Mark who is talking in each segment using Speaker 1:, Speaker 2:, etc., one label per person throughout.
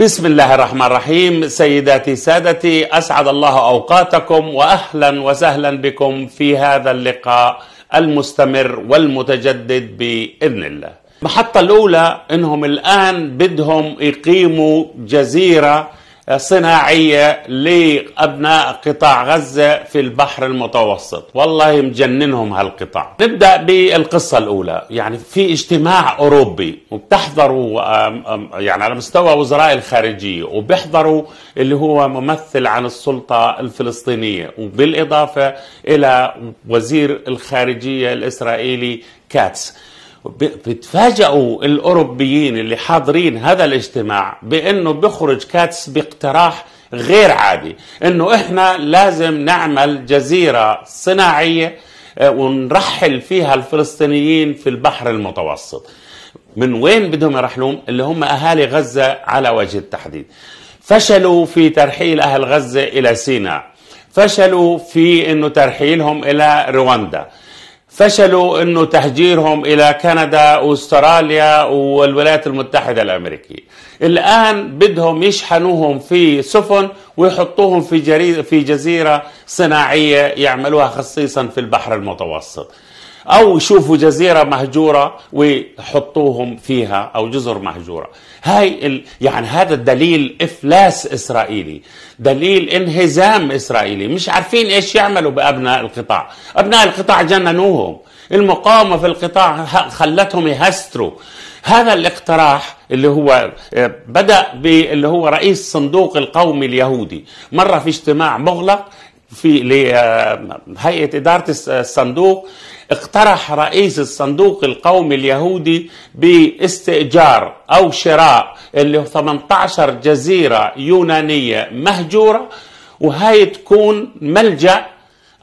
Speaker 1: بسم الله الرحمن الرحيم سيداتي سادتي أسعد الله أوقاتكم واهلا وسهلا بكم في هذا اللقاء المستمر والمتجدد بإذن الله. المحطة الأولى إنهم الآن بدهم يقيموا جزيرة صناعية لأبناء قطاع غزة في البحر المتوسط. والله مجننهم هالقطاع. نبدأ بالقصة الأولى. يعني في اجتماع أوروبي وبتحضروا يعني على مستوى وزراء الخارجية وبيحضروا اللي هو ممثل عن السلطة الفلسطينية وبالإضافة إلى وزير الخارجية الإسرائيلي كاتس. بتفاجئوا الأوروبيين اللي حاضرين هذا الاجتماع بأنه بيخرج كاتس باقتراح غير عادي إنه إحنا لازم نعمل جزيرة صناعية آه، ونرحل فيها الفلسطينيين في البحر المتوسط. من وين بدهم يرحلون؟ اللي هم أهالي غزة على وجه التحديد. فشلوا في ترحيل أهل غزة إلى سيناء. فشلوا في إنه ترحيلهم إلى رواندا. فشلوا إنه تهجيرهم إلى كندا وأستراليا والولايات المتحدة الأمريكية. الآن بدهم يشحنوهم في سفن ويحطوهم في في جزيرة صناعية يعملوها خصيصا في البحر المتوسط. أو يشوفوا جزيرة مهجورة ويحطوهم فيها أو جزر مهجورة. هاي ال... يعني هذا دليل إفلاس إسرائيلي دليل انهزام إسرائيلي. مش عارفين إيش يعملوا بأبناء القطاع. أبناء القطاع جننوهم. المقاومة في القطاع خلتهم يهستروا. هذا الاقتراح اللي هو آه، بدأ باللي هو رئيس الصندوق القومي اليهودي. مره في اجتماع مغلق في لهيئه إدارة الصندوق اقترح رئيس الصندوق القومي اليهودي باستئجار أو شراء اللي هو 18 جزيرة يونانية مهجورة وهي تكون ملجأ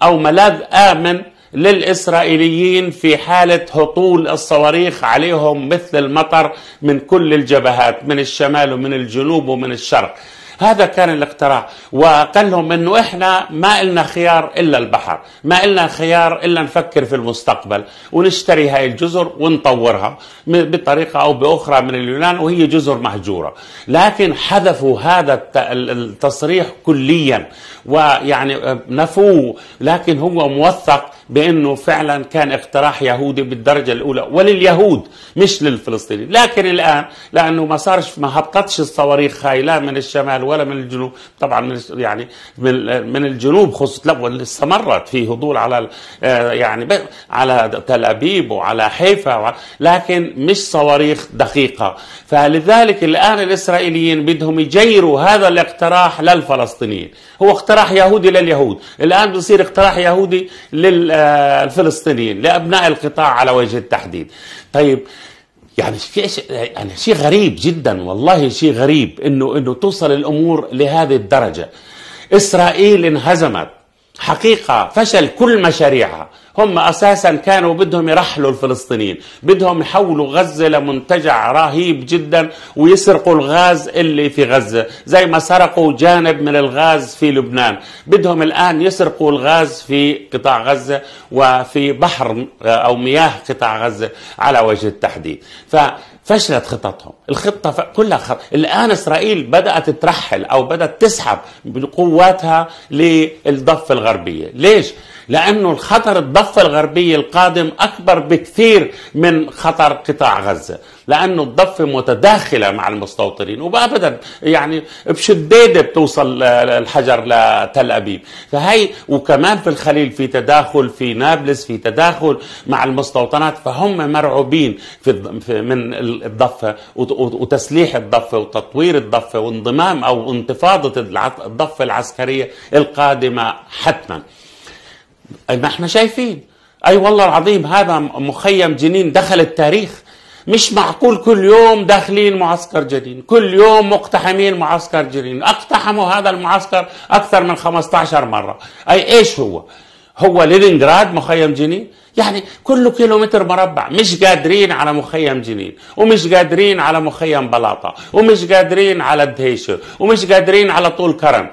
Speaker 1: أو ملاذ آمن للإسرائيليين في حالة هطول الصواريخ عليهم مثل المطر من كل الجبهات من الشمال ومن الجنوب ومن الشرق. هذا كان الاقتراح وقال لهم إنه إحنا ما لنا خيار إلا البحر ما لنا خيار إلا نفكر في المستقبل ونشتري هاي الجزر ونطورها بطريقة أو بأخرى من اليونان وهي جزر مهجورة. لكن حذفوا هذا التصريح كليا ويعني نفوه لكن هو موثق بأنه فعلا كان اقتراح يهودي بالدرجة الأولى ولليهود مش للفلسطينيين. لكن الآن لأنه ما صارش ما هبطتش الصواريخ هاي لا من الشمال ولا من الجنوب. طبعا من يعني من من الجنوب خصوصا لا استمرت في هطول على آه، يعني على تل أبيب وعلى حيفا لكن مش صواريخ دقيقة. فلذلك الآن الإسرائيليين بدهم يجيروا هذا الاقتراح للفلسطينيين. هو اقتراح يهودي لليهود. الآن بصير اقتراح يهودي للفلسطينيين لأبناء القطاع على وجه التحديد. طيب يعني في يعني شيء غريب جدا والله شيء غريب إنه إنه توصل الأمور لهذه الدرجة. إسرائيل انهزمت حقيقة فشل كل مشاريعها. هم أساسا كانوا بدهم يرحلوا الفلسطينيين بدهم يحولوا غزة لمنتجع رهيب جدا ويسرقوا الغاز اللي في غزة زي ما سرقوا جانب من الغاز في لبنان. بدهم الآن يسرقوا الغاز في قطاع غزة وفي بحر أو مياه قطاع غزة على وجه التحديد. ف فشلت خططهم. الخطة كلها خط... الآن إسرائيل بدأت ترحل أو بدأت تسحب بقواتها للضفة الغربية. ليش؟ لأنه الخطر الضفة الغربية القادم أكبر بكثير من خطر قطاع غزة لأنه الضفة متداخلة مع المستوطنين وأبدا يعني بشديدة بتوصل الحجر لتل أبيب. فهي وكمان في الخليل في تداخل في نابلس في تداخل مع المستوطنات فهم مرعوبين في من الضفة وتسليح الضفة وتطوير الضفة وانضمام أو انتفاضة الضفة العسكرية القادمة حتما. ما إحنا شايفين. أي والله العظيم هذا مخيم جنين دخل التاريخ. مش معقول كل يوم داخلين معسكر جنين. كل يوم مقتحمين معسكر جنين. اقتحموا هذا المعسكر أكثر من 15 مرة. أي إيش هو؟ هو لينينغراد مخيم جنين؟ يعني كله كيلومتر مربع مش قادرين على مخيم جنين ومش قادرين على مخيم بلاطة ومش قادرين على الدهيشة ومش قادرين على طول كرم.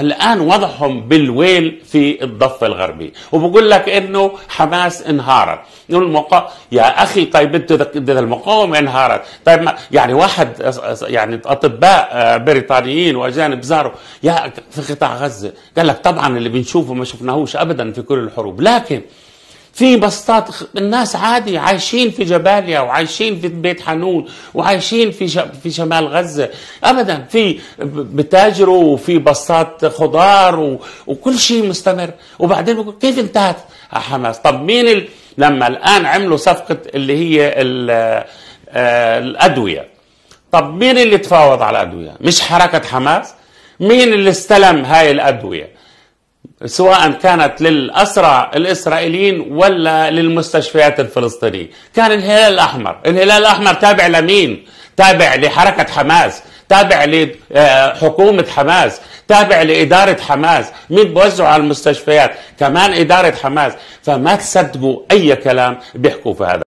Speaker 1: الآن وضعهم بالويل في الضفة الغربي وبقول لك إنه حماس انهارت. المقا... يا أخي طيب أنت المقاومة انهارت طيب ما... يعني واحد يعني أطباء بريطانيين وأجانب زاروا يا في قطاع غزة. قال لك طبعا اللي بنشوفه ما شفناهوش أبدا في كل الحروب. لكن في بسطات الناس عادي عايشين في جباليا وعايشين في بيت حنون وعايشين في في شمال غزة. ابدا في بتاجروا وفي بسطات خضار وكل شيء مستمر. وبعدين بقول كيف انتهت؟ حماس. طب مين ال... لما الآن عملوا صفقة اللي هي ال... الأدوية. طب مين اللي تفاوض على الأدوية؟ مش حركة حماس؟ مين اللي استلم هاي الأدوية؟ سواء كانت للأسرى الإسرائيليين ولا للمستشفيات الفلسطينية. كان الهلال الأحمر. الهلال الأحمر تابع لمين؟ تابع لحركة حماس. تابع لحكومة حماس. تابع لإدارة حماس. مين بوزعوا على المستشفيات. كمان إدارة حماس. فما تصدقوا أي كلام بيحكوا في هذا.